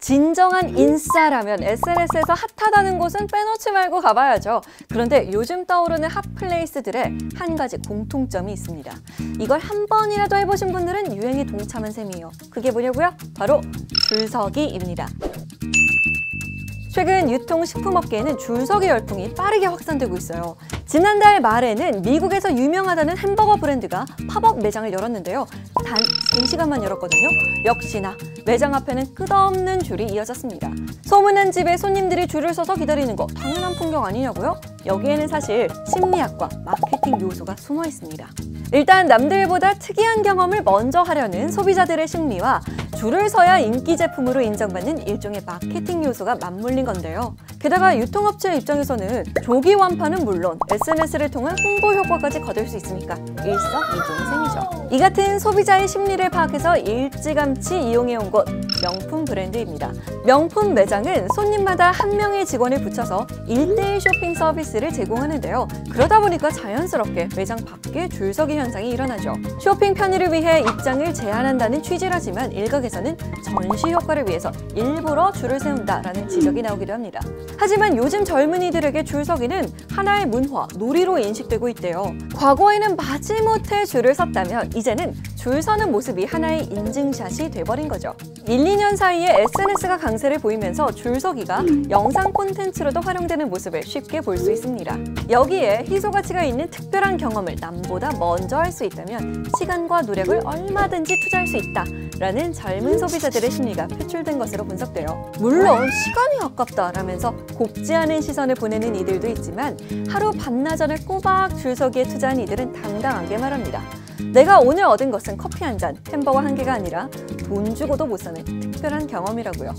진정한 인싸라면 SNS에서 핫하다는 곳은 빼놓지 말고 가봐야죠. 그런데 요즘 떠오르는 핫플레이스들의 한 가지 공통점이 있습니다. 이걸 한 번이라도 해보신 분들은 유행에 동참한 셈이에요. 그게 뭐냐고요? 바로 줄서기입니다. 최근 유통식품업계에는 줄서기 열풍이 빠르게 확산되고 있어요. 지난달 말에는 미국에서 유명하다는 햄버거 브랜드가 팝업 매장을 열었는데요. 단 3시간만 열었거든요. 역시나 매장 앞에는 끝없는 줄이 이어졌습니다. 소문난 집에 손님들이 줄을 서서 기다리는 거 당연한 풍경 아니냐고요? 여기에는 사실 심리학과 마케팅 요소가 숨어 있습니다. 일단 남들보다 특이한 경험을 먼저 하려는 소비자들의 심리와 줄을 서야 인기 제품으로 인정받는 일종의 마케팅 요소가 맞물린 건데요. 게다가 유통업체 입장에서는 조기 완파는 물론 SNS를 통한 홍보 효과까지 거둘 수 있으니까 일석이조인 셈이죠. 이 같은 소비자의 심리를 파악해서 일찌감치 이용해온 곳 명품 브랜드입니다. 명품 매장은 손님마다 한 명의 직원을 붙여서 일대일 쇼핑 서비스를 제공하는데요. 그러다 보니까 자연스럽게 매장 밖에 줄서기 현상이 일어나죠. 쇼핑 편의를 위해 입장을 제한한다는 취지라지만 일각에서는 전시 효과를 위해서 일부러 줄을 세운다라는 지적이 나오기도 합니다. 하지만 요즘 젊은이들에게 줄서기는 하나의 문화, 놀이로 인식되고 있대요. 과거에는 마지못해 줄을 섰다면 이제는 줄 서는 모습이 하나의 인증샷이 돼버린 거죠. 1, 2년 사이에 SNS가 강세를 보이면서 줄서기가 영상 콘텐츠로도 활용되는 모습을 쉽게 볼 수 있습니다. 여기에 희소 가치가 있는 특별한 경험을 남보다 먼저 할 수 있다면 시간과 노력을 얼마든지 투자할 수 있다. 라는 젊은 소비자들의 심리가 표출된 것으로 분석돼요. 물론 시간이 아깝다라면서 곱지 않은 시선을 보내는 이들도 있지만 하루 반나절을 꼬박 줄서기에 투자한 이들은 당당하게 말합니다. 내가 오늘 얻은 것은 커피 한 잔, 햄버거 한 개가 아니라 돈 주고도 못 사는 특별한 경험이라고요.